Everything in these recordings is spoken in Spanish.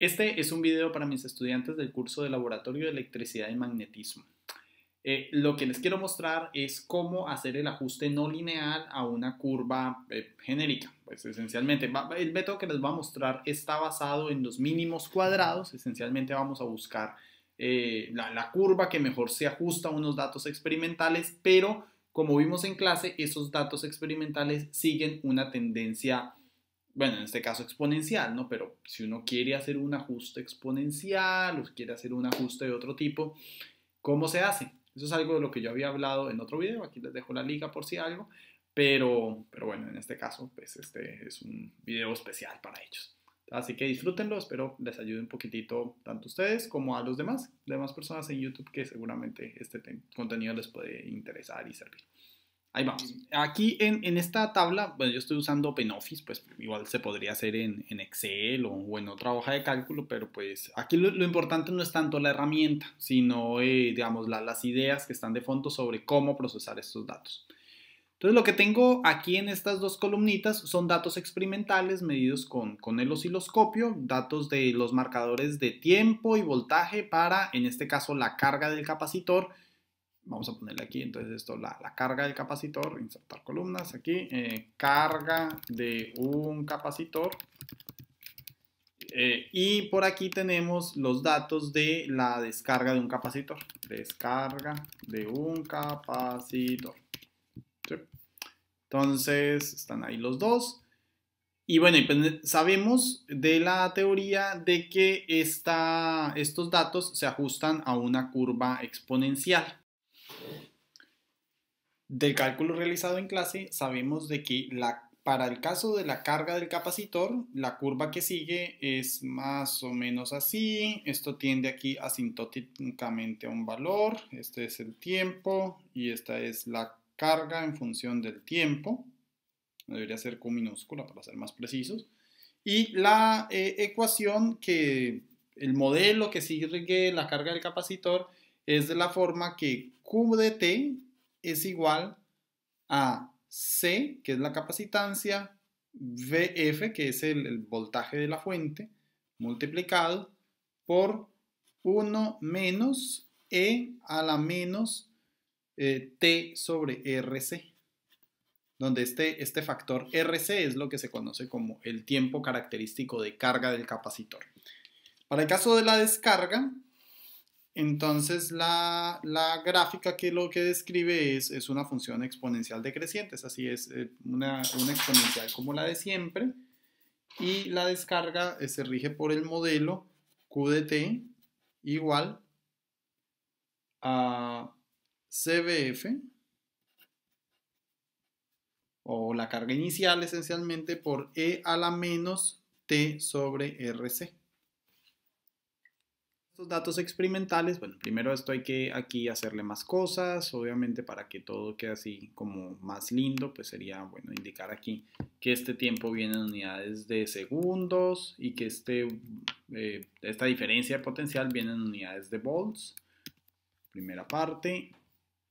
Este es un video para mis estudiantes del curso de Laboratorio de Electricidad y Magnetismo. Eh, lo que les quiero mostrar es cómo hacer el ajuste no lineal a una curva eh, genérica. Pues esencialmente, el método que les voy a mostrar está basado en los mínimos cuadrados. Esencialmente vamos a buscar eh, la, la curva que mejor se ajusta a unos datos experimentales, pero como vimos en clase, esos datos experimentales siguen una tendencia bueno, en este caso exponencial, ¿no? Pero si uno quiere hacer un ajuste exponencial o quiere hacer un ajuste de otro tipo, ¿cómo se hace? Eso es algo de lo que yo había hablado en otro video, aquí les dejo la liga por si algo, pero, pero bueno, en este caso, pues este es un video especial para ellos. Así que disfrútenlo, espero les ayude un poquitito tanto a ustedes como a los demás, demás personas en YouTube que seguramente este contenido les puede interesar y servir. Ahí vamos. Aquí en, en, esta tabla, bueno, yo estoy usando OpenOffice, pues igual se podría hacer en, en Excel o, o, en otra hoja de cálculo, pero pues aquí lo, lo importante no es tanto la herramienta, sino, eh, digamos, la, las ideas que están de fondo sobre cómo procesar estos datos. Entonces, lo que tengo aquí en estas dos columnitas son datos experimentales medidos con, con el osciloscopio, datos de los marcadores de tiempo y voltaje para, en este caso, la carga del capacitor, vamos a ponerle aquí, entonces esto, la, la carga del capacitor, insertar columnas aquí, eh, carga de un capacitor. Eh, y por aquí tenemos los datos de la descarga de un capacitor. Descarga de un capacitor. Entonces, están ahí los dos. Y bueno, pues, sabemos de la teoría de que esta, estos datos se ajustan a una curva exponencial. Del cálculo realizado en clase sabemos de que la, para el caso de la carga del capacitor, la curva que sigue es más o menos así. Esto tiende aquí asintóticamente a un valor. Este es el tiempo y esta es la carga en función del tiempo. Debería ser Q minúscula para ser más precisos. Y la eh, ecuación que el modelo que sigue la carga del capacitor es de la forma que Q de T es igual a C, que es la capacitancia, VF, que es el, voltaje de la fuente, multiplicado por 1 menos E a la menos eh, T sobre RC, donde este, este factor RC es lo que se conoce como el tiempo característico de carga del capacitor. Para el caso de la descarga, entonces la, la, gráfica que lo que describe es, es, una función exponencial decreciente, es así, es eh, una, una, exponencial como la de siempre. Y la descarga eh, se rige por el modelo Q de T igual a CBF o la carga inicial esencialmente por E a la menos T sobre RC datos experimentales, bueno, primero esto hay que aquí hacerle más cosas, obviamente para que todo quede así como más lindo, pues sería, bueno, indicar aquí que este tiempo viene en unidades de segundos y que este, eh, esta diferencia de potencial viene en unidades de volts, primera parte.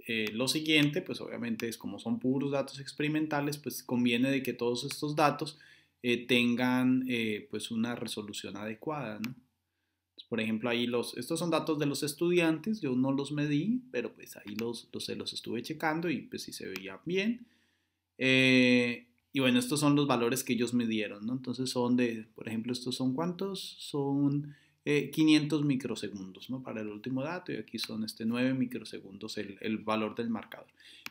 Eh, lo siguiente, pues obviamente es como son puros datos experimentales, pues conviene de que todos estos datos eh, tengan pues una resolución adecuada, ¿no? Por ejemplo, ahí los, estos son datos de los estudiantes, yo no los medí, pero pues ahí los, los, los estuve checando y pues sí se veía bien. Eh, y bueno, estos son los valores que ellos midieron, ¿no? Entonces son de, por ejemplo, estos son cuántos? Son eh, 500 microsegundos, ¿no? Para el último dato y aquí son este 9 microsegundos el, el valor del marcador.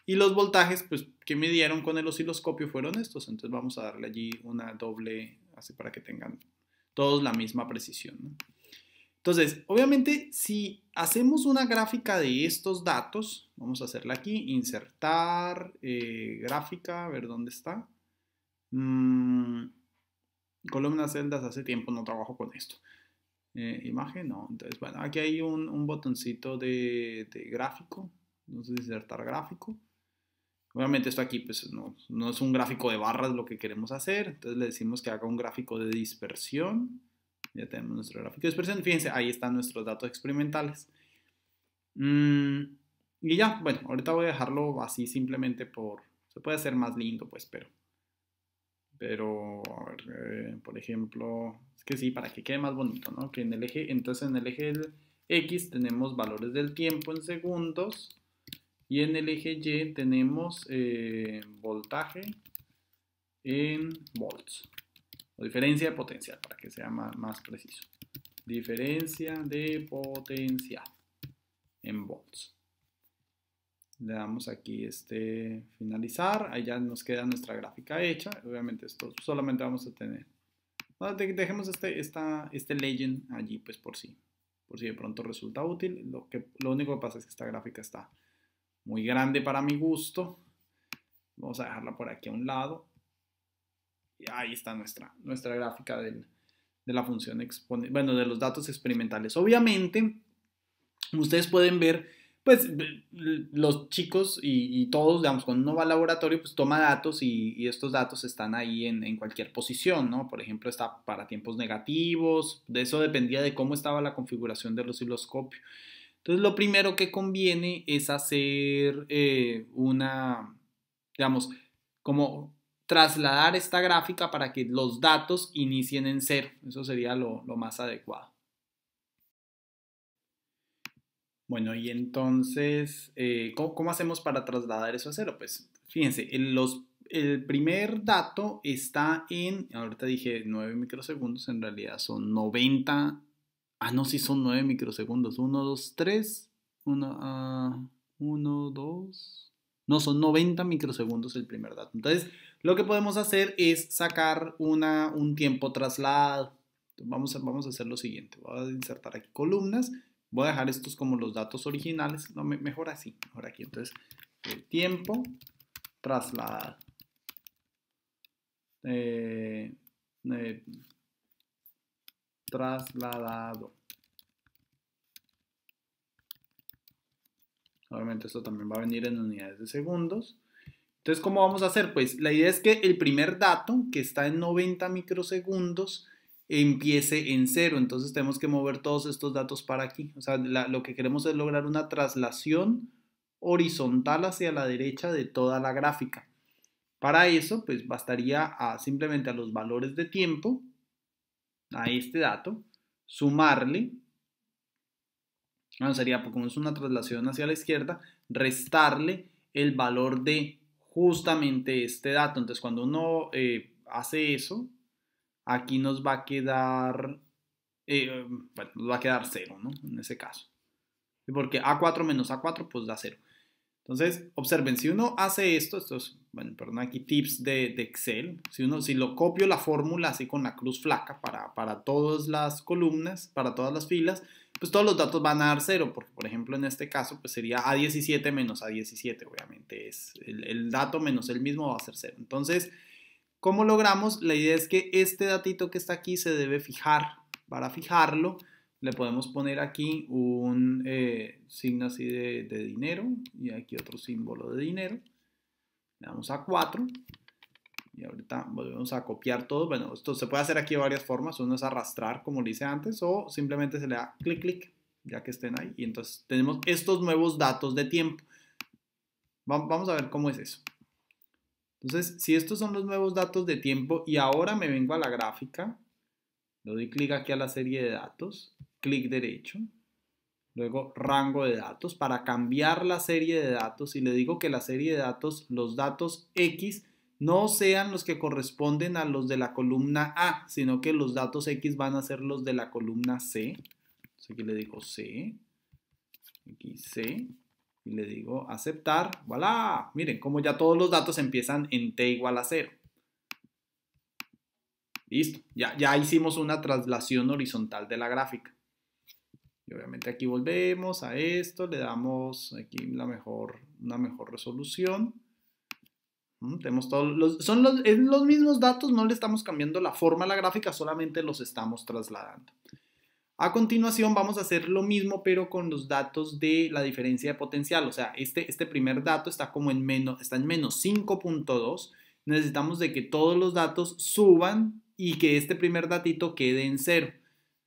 Y los voltajes, pues, que midieron con el osciloscopio fueron estos, entonces vamos a darle allí una doble, así para que tengan todos la misma precisión, ¿no? Entonces, obviamente, si hacemos una gráfica de estos datos, vamos a hacerla aquí, insertar, eh, gráfica, a ver dónde está. Mm, columnas, celdas, hace tiempo no trabajo con esto. Eh, imagen, no. Entonces, bueno, aquí hay un, un botoncito de, de, gráfico. Entonces, insertar gráfico. Obviamente esto aquí pues no, no es un gráfico de barras lo que queremos hacer. Entonces le decimos que haga un gráfico de dispersión. Ya tenemos nuestro gráfico de dispersión. Fíjense, ahí están nuestros datos experimentales. Mm, y ya, bueno, ahorita voy a dejarlo así simplemente por... Se puede hacer más lindo, pues, pero... Pero, eh, por ejemplo, es que sí, para que quede más bonito, ¿no? Que en el eje, entonces en el eje X tenemos valores del tiempo en segundos y en el eje Y tenemos eh, voltaje en volts. O diferencia de potencial, para que sea más, más preciso. Diferencia de potencial en volts. Le damos aquí este finalizar. Ahí ya nos queda nuestra gráfica hecha. Obviamente esto solamente vamos a tener. Dejemos este, esta, este legend allí pues por si, por si de pronto resulta útil. Lo, que, lo único que pasa es que esta gráfica está muy grande para mi gusto. Vamos a dejarla por aquí a un lado. Ahí está nuestra, nuestra gráfica de la función exponencial, bueno, de los datos experimentales. Obviamente, ustedes pueden ver, pues los chicos y, todos, digamos, cuando uno va al laboratorio, pues toma datos y, estos datos están ahí en, en, cualquier posición, ¿no? Por ejemplo, está para tiempos negativos, de eso dependía de cómo estaba la configuración del osciloscopio. Entonces, lo primero que conviene es hacer eh, una, digamos, como trasladar esta gráfica para que los datos inicien en cero. Eso sería lo, más adecuado. Bueno, y entonces, eh, ¿cómo, hacemos para trasladar eso a cero? Pues fíjense, los, el primer dato está en, ahorita dije 9 microsegundos, en realidad son 90 Ah, no, sí son 9 microsegundos. 1, 2, 3. 1, 1, 2. No, son 90 microsegundos el primer dato. Entonces, lo que podemos hacer es sacar una, un tiempo trasladado. Vamos a, vamos a hacer lo siguiente. Voy a insertar aquí columnas. Voy a dejar estos como los datos originales. Mejor así. Mejor aquí. Entonces, tiempo trasladado. Eh, eh, trasladado. Obviamente esto también va a venir en unidades de segundos. Entonces, ¿cómo vamos a hacer? Pues la idea es que el primer dato, que está en 90 microsegundos, empiece en cero. Entonces tenemos que mover todos estos datos para aquí. O sea, lo que queremos es lograr una traslación horizontal hacia la derecha de toda la gráfica. Para eso, pues bastaría simplemente a los valores de tiempo a este dato, sumarle, bueno, sería como es una traslación hacia la izquierda, restarle el valor de justamente este dato. Entonces, cuando uno eh, hace eso, aquí nos va a quedar, eh, bueno, nos va a quedar cero, ¿no? En ese caso. Porque A4 menos A4, pues da cero. Entonces, observen, si uno hace esto, esto es, bueno, perdón, aquí tips de, Excel, si uno, si lo copio la fórmula así con la cruz flaca para, para todas las columnas, para todas las filas, pues todos los datos van a dar cero, porque por ejemplo en este caso pues sería A17 menos A17, obviamente es el, dato menos el mismo va a ser cero. Entonces, ¿cómo logramos? La idea es que este datito que está aquí se debe fijar. Para fijarlo, le podemos poner aquí un eh, signo así de, dinero y aquí otro símbolo de dinero. Le damos a 4 y ahorita volvemos a copiar todo. Bueno, esto se puede hacer aquí de varias formas. Uno es arrastrar, como le hice antes, o simplemente se le da clic, clic, ya que estén ahí. Y entonces tenemos estos nuevos datos de tiempo. Vamos a ver cómo es eso. Entonces, si estos son los nuevos datos de tiempo y ahora me vengo a la gráfica, le doy clic aquí a la serie de datos clic derecho, luego rango de datos, para cambiar la serie de datos y le digo que la serie de datos, los datos X, no sean los que corresponden a los de la columna A, sino que los datos X van a ser los de la columna C. Entonces aquí le digo C, aquí C, y le digo aceptar, voilà, miren como ya todos los datos empiezan en T igual a 0. Listo, ya, ya hicimos una traslación horizontal de la gráfica. Y obviamente aquí volvemos a esto, le damos aquí la mejor, una mejor resolución. Tenemos todos los, son los, los mismos datos, no le estamos cambiando la forma a la gráfica, solamente los estamos trasladando. A continuación vamos a hacer lo mismo, pero con los datos de la diferencia de potencial. O sea, este, este primer dato está como en menos, está en menos 5.2. Necesitamos de que todos los datos suban y que este primer datito quede en cero.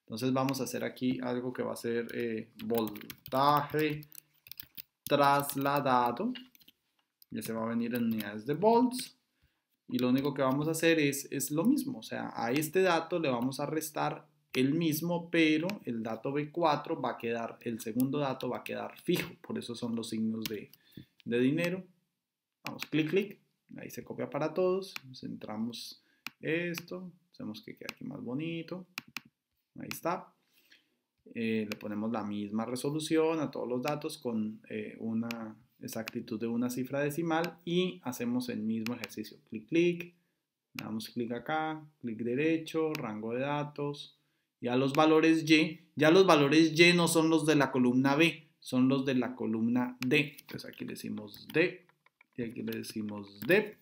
Entonces vamos a hacer aquí algo que va a ser eh, voltaje trasladado. Ya se va a venir en unidades de volts. y lo único que vamos a hacer es, es lo mismo, o sea, a este dato le vamos a restar el mismo, pero el dato B4 va a quedar, el segundo dato va a quedar fijo, por eso son los signos de, de dinero. Vamos, clic, clic, ahí se copia para todos, centramos esto, hacemos que quede aquí más bonito, ahí está. Eh, le ponemos la misma resolución a todos los datos con eh, una exactitud de una cifra decimal y hacemos el mismo ejercicio. Clic, clic, damos clic acá, clic derecho, rango de datos, ya los valores Y, ya los valores Y no son los de la columna B, son los de la columna D. Entonces aquí le decimos D y aquí le decimos D.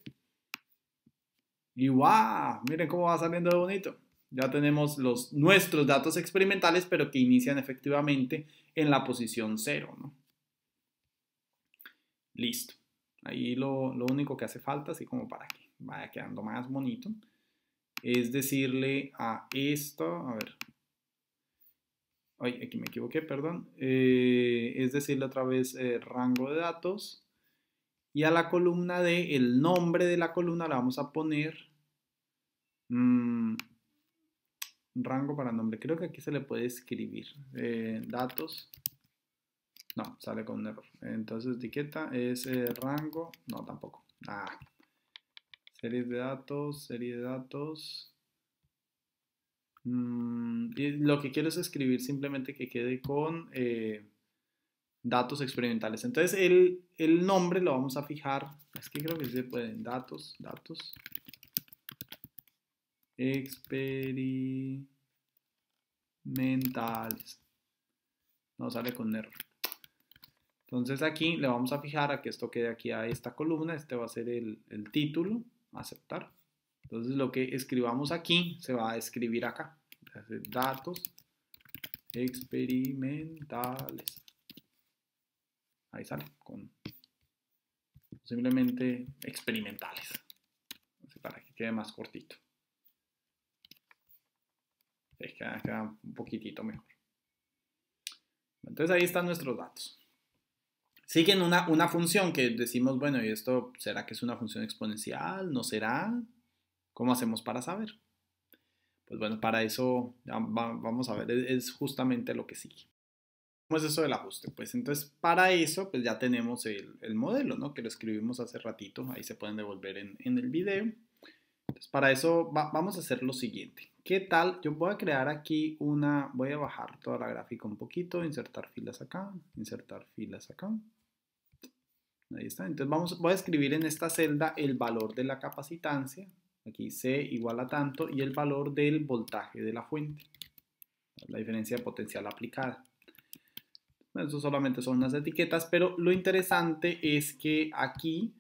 Y ¡guau! Miren cómo va saliendo de bonito. Ya tenemos los, nuestros datos experimentales, pero que inician efectivamente en la posición 0. ¿no? Listo. Ahí lo, lo único que hace falta, así como para que vaya quedando más bonito, es decirle a esto, a ver, ay, aquí me equivoqué, perdón, eh, es decirle otra vez eh, rango de datos. Y a la columna D, el nombre de la columna la vamos a poner mmm, rango para nombre, creo que aquí se le puede escribir eh, datos, no, sale con un error, entonces etiqueta es rango, no tampoco, ah, series de datos, serie de datos, Mm, y lo que quiero es escribir simplemente que quede con eh, datos experimentales. Entonces el, el, nombre lo vamos a fijar, es que creo que se pueden, datos, datos, experimentales. No sale con error. Entonces aquí le vamos a fijar a que esto quede aquí a esta columna, este va a ser el, título, aceptar. Entonces lo que escribamos aquí se va a escribir acá. Datos experimentales. Ahí sale, simplemente experimentales. Para que quede más cortito. Queda, queda un poquitito mejor. Entonces ahí están nuestros datos. Siguen una, una función que decimos, bueno, ¿y esto será que es una función exponencial? ¿No será? ¿Cómo hacemos para saber? Pues bueno, para eso vamos a ver, es justamente lo que sigue. ¿Cómo es eso del ajuste? Pues entonces para eso pues ya tenemos el, modelo, ¿no? Que lo escribimos hace ratito, ahí se pueden devolver en, el video. Entonces para eso vamos a hacer lo siguiente. ¿Qué tal? Yo voy a crear aquí una, voy a bajar toda la gráfica un poquito, insertar filas acá, insertar filas acá. Ahí está. Entonces vamos, voy a escribir en esta celda el valor de la capacitancia, Aquí C igual a tanto y el valor del voltaje de la fuente. La diferencia de potencial aplicada. Eso solamente son unas etiquetas, pero lo interesante es que aquí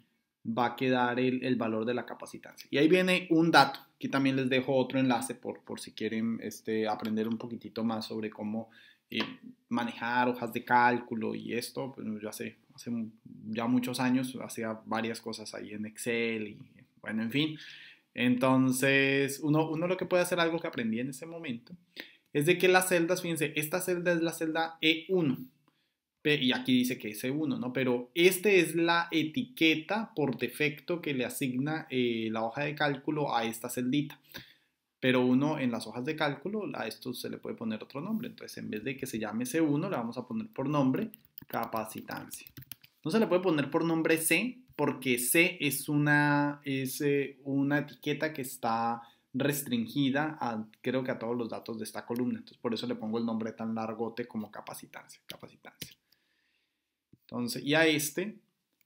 va a quedar el, valor de la capacitancia. Y ahí viene un dato. Aquí también les dejo otro enlace por, por si quieren este, aprender un poquitito más sobre cómo eh, manejar hojas de cálculo y esto. Pues yo hace, hace ya muchos años hacía varias cosas ahí en Excel y bueno, en fin. Entonces, uno, uno lo que puede hacer, algo que aprendí en ese momento, es de que las celdas, fíjense, esta celda es la celda E1, y aquí dice que es E1, ¿no? Pero este es la etiqueta por defecto que le asigna eh, la hoja de cálculo a esta celdita. Pero uno en las hojas de cálculo a esto se le puede poner otro nombre. Entonces, en vez de que se llame C1, le vamos a poner por nombre capacitancia. No se le puede poner por nombre C porque C es una, es, eh, una etiqueta que está restringida a, creo que a todos los datos de esta columna. Entonces, por eso le pongo el nombre tan largote como capacitancia. capacitancia. Entonces, y a este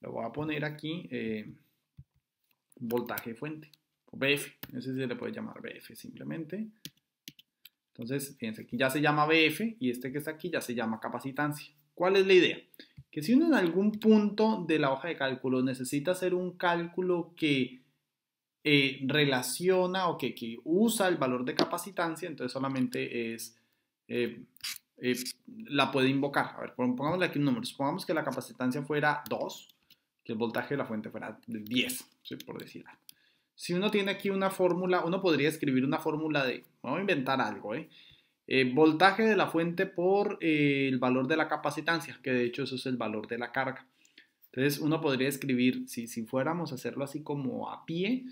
le voy a poner aquí eh, voltaje fuente, o BF. Ese se le puede llamar BF simplemente. Entonces, fíjense, aquí ya se llama BF y este que está aquí ya se llama capacitancia. ¿Cuál es la idea? que si uno en algún punto de la hoja de cálculo necesita hacer un cálculo que eh, relaciona o que, usa el valor de capacitancia, entonces solamente es, eh, la puede invocar. A ver, pongámosle aquí un número. Supongamos que la capacitancia fuera 2, que el voltaje de la fuente fuera 10, por decir algo. Si uno tiene aquí una fórmula, uno podría escribir una fórmula de, vamos a inventar algo, ¿eh? Eh, voltaje de la fuente por eh, el valor de la capacitancia, que de hecho eso es el valor de la carga. Entonces uno podría escribir, si, si fuéramos a hacerlo así como a pie,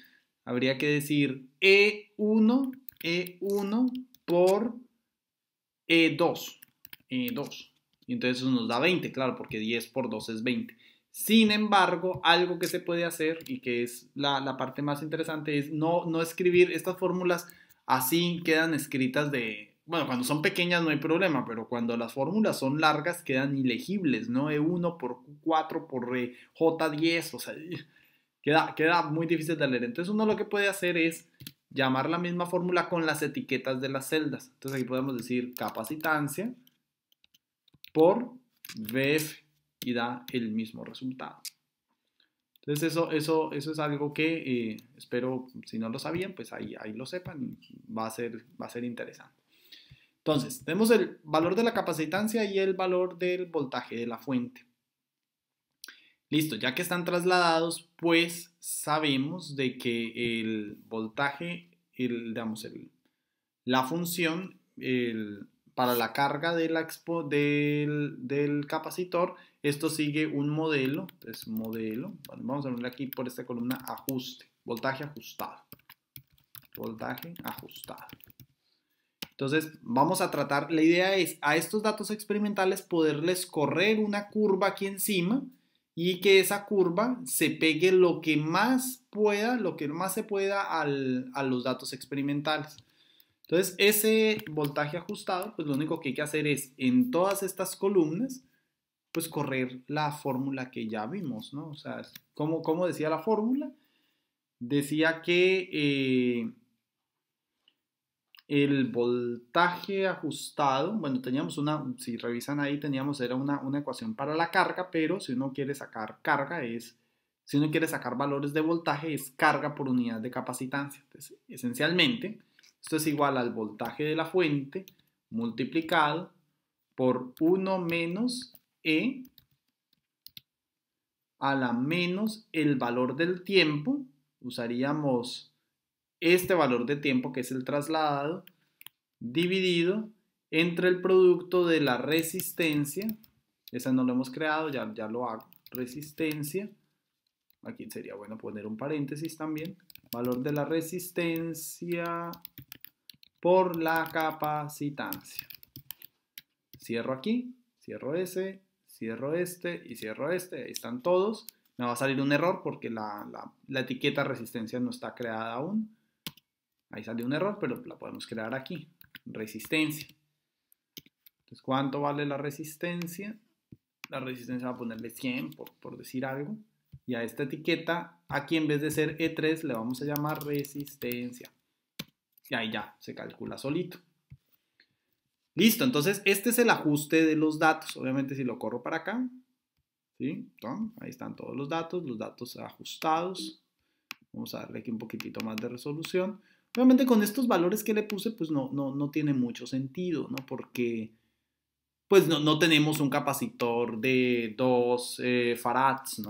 habría que decir E1, E1 por E2, E2. Y entonces eso nos da 20, claro, porque 10 por 2 es 20. Sin embargo, algo que se puede hacer y que es la, parte más interesante es no, no escribir estas fórmulas así, quedan escritas de, bueno, cuando son pequeñas no hay problema, pero cuando las fórmulas son largas quedan ilegibles, ¿no? E1 por 4 por J10, o sea, queda, queda muy difícil de leer. Entonces uno lo que puede hacer es llamar la misma fórmula con las etiquetas de las celdas. Entonces aquí podemos decir capacitancia por VF y da el mismo resultado. Entonces eso, eso, eso es algo que eh, espero, si no lo sabían, pues ahí, ahí lo sepan, va a, ser, va a ser interesante. Entonces, tenemos el valor de la capacitancia y el valor del voltaje de la fuente. Listo, ya que están trasladados, pues sabemos de que el voltaje, el, digamos, el, la función el, para la carga de la expo, del, del capacitor esto sigue un modelo, entonces modelo, vamos a ver aquí por esta columna ajuste, voltaje ajustado, voltaje ajustado. Entonces vamos a tratar, la idea es a estos datos experimentales poderles correr una curva aquí encima y que esa curva se pegue lo que más pueda, lo que más se pueda a los datos experimentales. Entonces ese voltaje ajustado, pues lo único que hay que hacer es en todas estas columnas, pues correr la fórmula que ya vimos, ¿no? O sea, ¿cómo, decía la fórmula? Decía que eh, el voltaje ajustado, bueno, teníamos una, si revisan ahí, teníamos, era una, una ecuación para la carga, pero si uno quiere sacar carga es, si uno quiere sacar valores de voltaje es carga por unidad de capacitancia. Entonces, esencialmente, esto es igual al voltaje de la fuente multiplicado por 1 menos e a la menos el valor del tiempo, usaríamos este valor de tiempo que es el trasladado, dividido entre el producto de la resistencia, esa no lo hemos creado, ya, ya lo hago, resistencia, aquí sería bueno poner un paréntesis también, valor de la resistencia por la capacitancia. Cierro aquí, cierro ese, cierro este y cierro este, ahí están todos. Me va a salir un error porque la, etiqueta resistencia no está creada aún. Ahí sale un error, pero la podemos crear aquí. Resistencia. Entonces, ¿cuánto vale la resistencia? La resistencia va a ponerle 100 por, por decir algo. Y a esta etiqueta, aquí en vez de ser E3, le vamos a llamar resistencia. Y ahí ya se calcula solito. Listo, entonces este es el ajuste de los datos. Obviamente si lo corro para acá, ¿sí? ahí están todos los datos, los datos ajustados. Vamos a darle aquí un poquitito más de resolución. Obviamente con estos valores que le puse, pues no, no, no tiene mucho sentido, ¿no? Porque pues no, no tenemos un capacitor de 2 eh, farads, ¿no?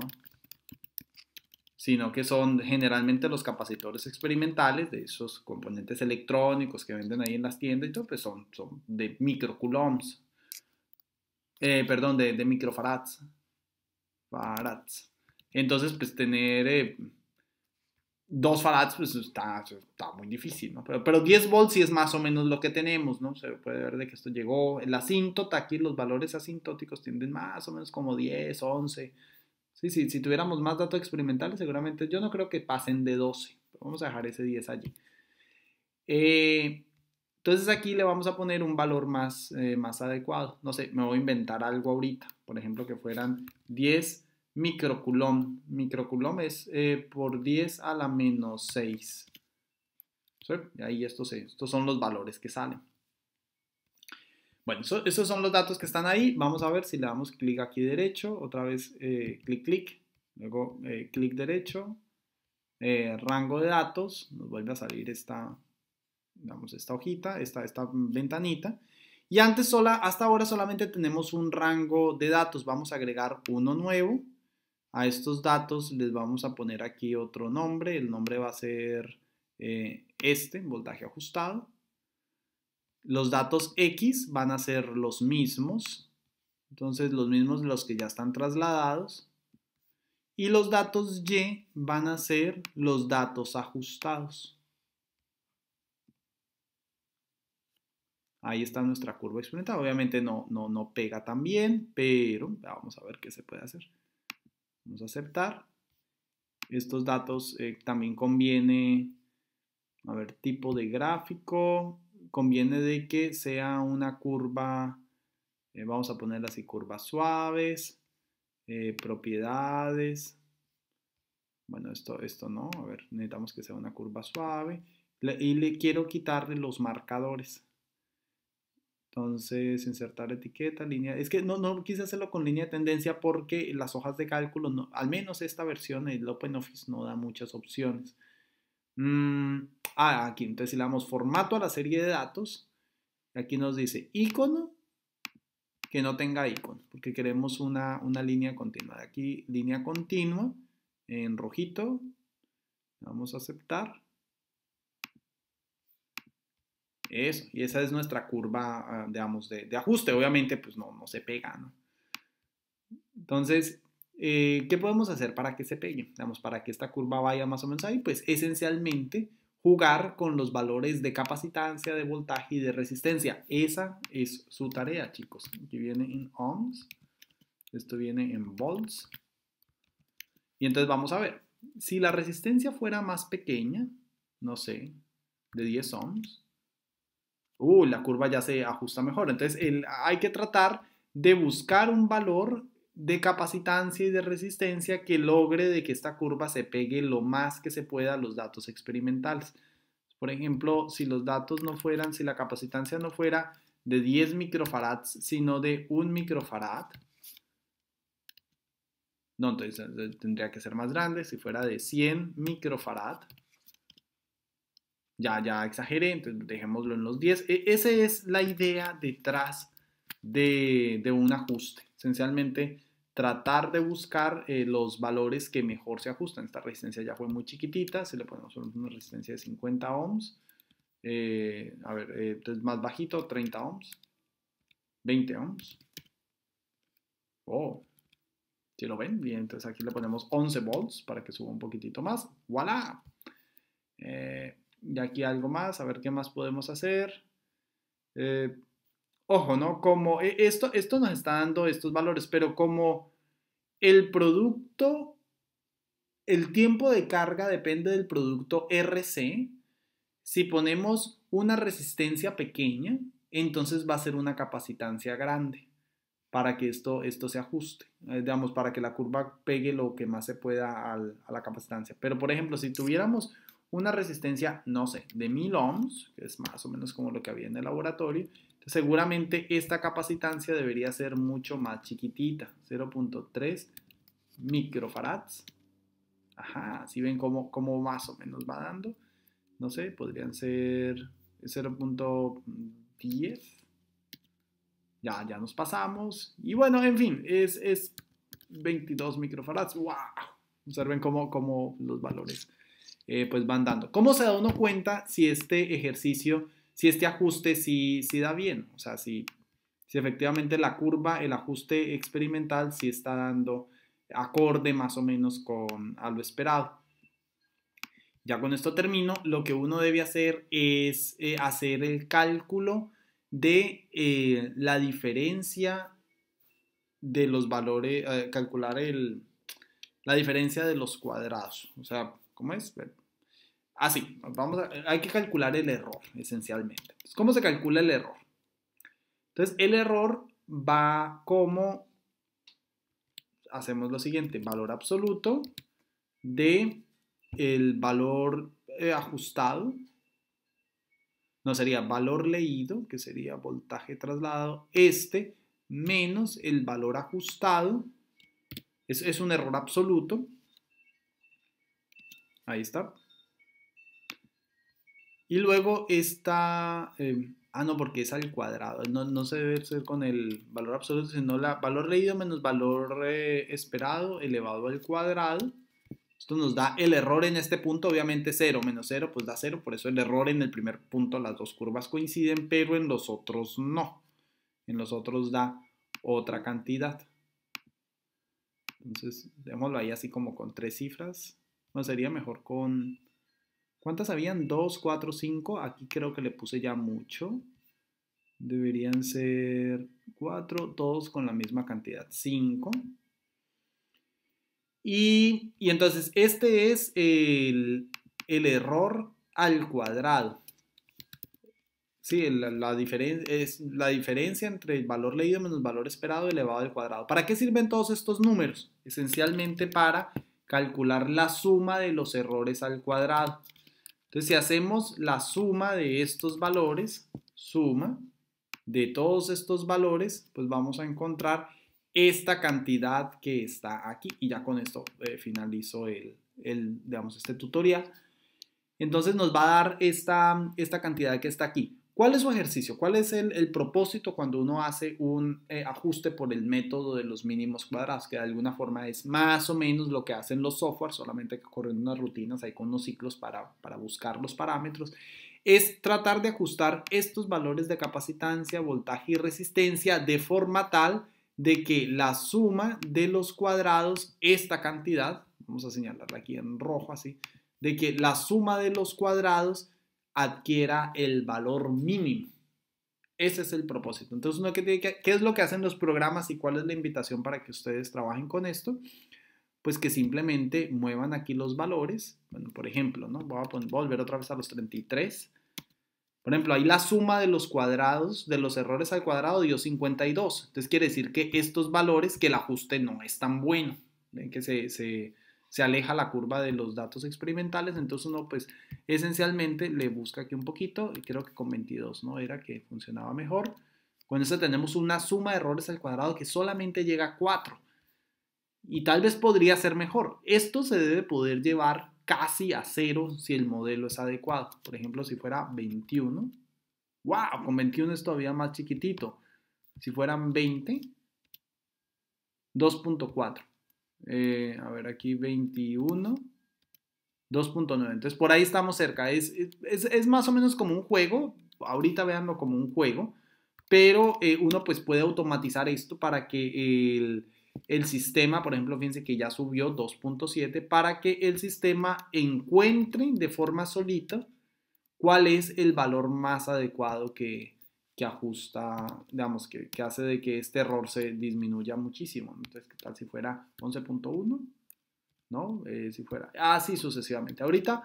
Sino que son generalmente los capacitores experimentales de esos componentes electrónicos que venden ahí en las tiendas y todo, pues son, son de microcoulombs, eh, perdón, de, de microfarads. Farads. Entonces, pues tener eh, dos farads, pues está, está muy difícil, ¿no? Pero, pero, 10 volts sí es más o menos lo que tenemos, ¿no? Se puede ver de que esto llegó, la asíntota, aquí los valores asintóticos tienden más o menos como 10, 11, Sí, sí, si tuviéramos más datos experimentales, seguramente yo no creo que pasen de 12. Vamos a dejar ese 10 allí. Eh, entonces aquí le vamos a poner un valor más, eh, más adecuado. No sé, me voy a inventar algo ahorita. Por ejemplo, que fueran 10 microcoulomb. Microcoulomb es eh, por 10 a la menos 6. ¿Sí? Y ahí estos son los valores que salen. Bueno, esos son los datos que están ahí. Vamos a ver si le damos clic aquí derecho, otra vez eh, clic, clic, luego eh, clic derecho, eh, rango de datos, nos vuelve a salir esta, digamos, esta hojita, esta, esta ventanita. Y antes sola, hasta ahora solamente tenemos un rango de datos. Vamos a agregar uno nuevo. A estos datos les vamos a poner aquí otro nombre. El nombre va a ser este, voltaje ajustado. Los datos X van a ser los mismos, entonces los mismos los que ya están trasladados. Y los datos Y van a ser los datos ajustados. Ahí está nuestra curva exponencial. Obviamente no, no, no pega tan bien, pero vamos a ver qué se puede hacer. Vamos a aceptar. Estos datos eh, también conviene, a ver, tipo de gráfico. Conviene de que sea una curva, eh, vamos a poner así, curvas suaves, eh, propiedades. Bueno, esto, esto no, a ver, necesitamos que sea una curva suave. y le quiero quitarle los marcadores. Entonces, insertar etiqueta, línea. Es que no, no quise hacerlo con línea de tendencia porque las hojas de cálculo, no, al menos esta versión, el OpenOffice, no da muchas opciones. Mm, ah, aquí, entonces si le damos formato a la serie de datos, aquí nos dice icono que no tenga icono, porque queremos una, una línea continua. Aquí, línea continua en rojito. Vamos a aceptar. Eso, y esa es nuestra curva, ah, digamos, de, ajuste. Obviamente, pues no, no se pega, ¿no? Entonces, eh, ¿qué podemos hacer para que se pegue? Digamos, para que esta curva vaya más o menos ahí, pues esencialmente jugar con los valores de capacitancia, de voltaje y de resistencia. Esa es su tarea, chicos. Aquí viene en ohms, esto viene en volts. Y entonces vamos a ver, si la resistencia fuera más pequeña, no sé, de 10 ohms, uh, la curva ya se ajusta mejor. Entonces hay que tratar de buscar un valor de capacitancia y de resistencia que logre de que esta curva se pegue lo más que se pueda a los datos experimentales. Por ejemplo, si los datos no fueran, si la capacitancia no fuera de 10 microfarads, sino de 1 microfarad, no, entonces eh, tendría que ser más grande, si fuera de 100 microfarad, ya, ya exageré, entonces dejémoslo en los 10. E, esa es la idea detrás de, un ajuste. Esencialmente, tratar de buscar eh, los valores que mejor se ajustan. Esta resistencia ya fue muy chiquitita, si le ponemos una resistencia de 50 ohms. Eh, a ver, eh, entonces más bajito, 30 ohms, 20 ohms. Oh, si lo ven, bien, entonces aquí le ponemos 11 volts para que suba un poquitito más. ¡Voilà! Y aquí algo más, a ver qué más podemos hacer. Eh, ojo, ¿no? Como e, esto, esto nos está dando estos valores, pero como el producto, el tiempo de carga depende del producto RC, si ponemos una resistencia pequeña, entonces va a ser una capacitancia grande para que esto, esto se ajuste, eh, digamos, para que la curva pegue lo que más se pueda a la capacitancia. Pero, por ejemplo, si tuviéramos una resistencia, no sé, de 1000 ohms, que es más o menos como lo que había en el laboratorio, seguramente esta capacitancia debería ser mucho más chiquitita, 0.3 microfarads. Ajá, si ven cómo, cómo más o menos va dando, no sé, podrían ser 0.10. Ya, ya nos pasamos. Y bueno, en fin, es, es 22 microfarads. ¡Wow! Observen cómo, cómo los valores eh, pues van dando. ¿Cómo se da uno cuenta si este ejercicio, si este ajuste sí, si da bien? O sea, si, si efectivamente la curva, el ajuste experimental sí está dando acorde más o menos con a lo esperado. Ya con esto termino, lo que uno debe hacer es eh, hacer el cálculo de eh, la diferencia de los valores, calcular el, la diferencia de los cuadrados. O sea, ¿cómo es? Así, ah, vamos a, hay que calcular el error, esencialmente. ¿Cómo se calcula el error? Entonces, el error va como, hacemos lo siguiente, valor absoluto de el valor eh, ajustado, no sería valor leído, que sería voltaje trasladado, este menos el valor ajustado, es, es un error absoluto, ahí está, y luego está, em, ah, no, porque es al cuadrado, no, no, se debe ser con el valor absoluto, sino el valor leído menos valor eh, esperado elevado al cuadrado. Esto nos da el error en este punto, obviamente 0 menos 0, pues da 0, por eso el error en el primer punto, las dos curvas coinciden, pero en los otros no. En los otros da otra cantidad. Entonces, démoslo ahí así como con tres cifras. No, sería mejor con... ¿Cuántas habían? Dos, cuatro, cinco. Aquí creo que le puse ya mucho. Deberían ser cuatro, todos con la misma cantidad, cinco. Y, entonces este es el, error al cuadrado. Sí, la, es la diferencia entre el valor leído menos el valor esperado elevado al cuadrado. ¿Para qué sirven todos estos números? Esencialmente para calcular la suma de los errores al cuadrado. Entonces, si hacemos la suma de estos valores, suma de todos estos valores, pues vamos a encontrar esta cantidad que está aquí y ya con esto eh, finalizo el, digamos, este tutorial. Entonces nos va a dar esta, esta cantidad que está aquí. ¿Cuál es su ejercicio? ¿Cuál es el, propósito cuando uno hace un eh, ajuste por el método de los mínimos cuadrados? Que de alguna forma es más o menos lo que hacen los software, solamente que corren unas rutinas ahí con unos ciclos para, para buscar los parámetros. Es tratar de ajustar estos valores de capacitancia, voltaje y resistencia de forma tal de que la suma de los cuadrados, esta cantidad, vamos a señalarla aquí en rojo así, de que la suma de los cuadrados adquiera el valor mínimo. Ese es el propósito. Entonces, uno que tiene ¿qué es lo que hacen los programas y cuál es la invitación para que ustedes trabajen con esto? Pues que simplemente muevan aquí los valores. Bueno, por ejemplo, ¿no? Voy a, volver otra vez a los 33 por ejemplo, ahí la suma de los cuadrados, de los errores al cuadrado dio 52. Entonces quiere decir que estos valores, que el ajuste no es tan bueno, que se, se, se, aleja la curva de los datos experimentales. Entonces uno pues esencialmente le busca aquí un poquito y creo que con 22 no era que funcionaba mejor. Con eso tenemos una suma de errores al cuadrado que solamente llega a 4. Y tal vez podría ser mejor. Esto se debe poder llevar casi a cero si el modelo es adecuado. Por ejemplo, si fuera 21, wow, con 21 es todavía más chiquitito. Si fueran 20, 2.4. Eh, a ver, aquí 21, 2.9. Entonces, por ahí estamos cerca. Es, es, más o menos como un juego. Ahorita veanlo como un juego. Pero eh, uno pues puede automatizar esto para que el el sistema, por ejemplo, fíjense que ya subió 2.7 para que el sistema encuentre de forma solita cuál es el valor más adecuado que, ajusta, digamos, que, hace de que este error se disminuya muchísimo. Entonces, ¿qué tal si fuera 11.1? ¿No? Eh, si fuera así sucesivamente. Ahorita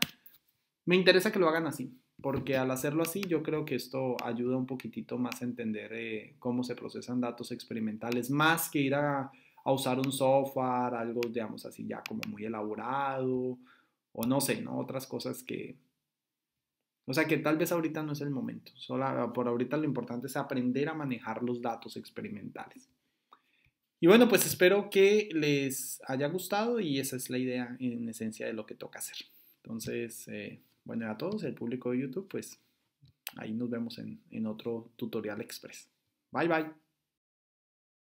me interesa que lo hagan así, porque al hacerlo así yo creo que esto ayuda un poquitito más a entender eh, cómo se procesan datos experimentales, más que ir a a usar un software, algo, digamos así, ya como muy elaborado, o no sé, ¿no? Otras cosas que... O sea que tal vez ahorita no es el momento. Solo, por ahorita lo importante es aprender a manejar los datos experimentales. Y bueno, pues espero que les haya gustado y esa es la idea en esencia de lo que toca hacer. Entonces, eh, bueno, a todos, el público de YouTube, pues ahí nos vemos en, en otro tutorial express. Bye bye.